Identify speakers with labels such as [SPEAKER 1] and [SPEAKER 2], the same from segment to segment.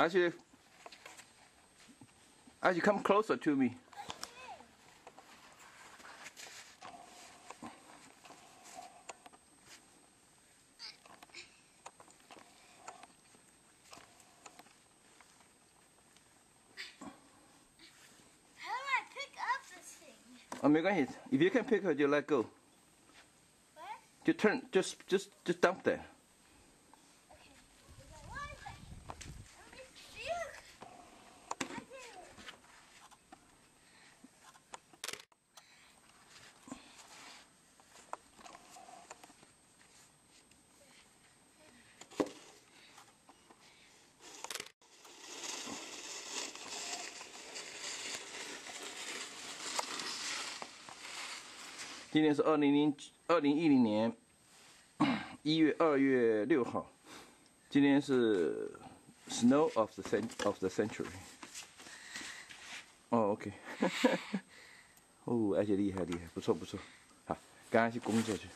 [SPEAKER 1] as you come closer to me. Oh, Megan, if you can pick her, you let go.
[SPEAKER 2] What?
[SPEAKER 1] You turn, just, just, just dump that. 今天是二零零二零一零年一月二月六号，今天是 Snow of the cent of the century。哦，OK，哦，而且厉害厉害，不错不错，好，赶快去工作去。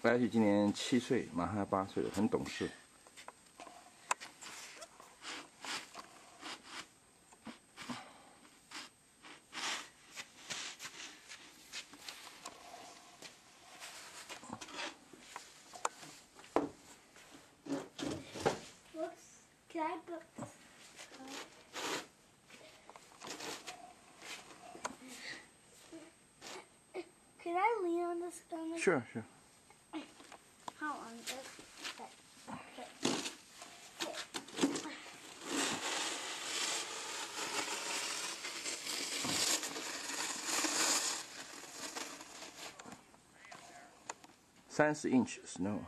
[SPEAKER 1] 白雪今年七岁，马上要八岁了，很懂事。
[SPEAKER 2] Can I? Can I lean on this? On this?
[SPEAKER 1] Sure
[SPEAKER 2] sure。How on this? Okay.
[SPEAKER 1] Thirty inch snow。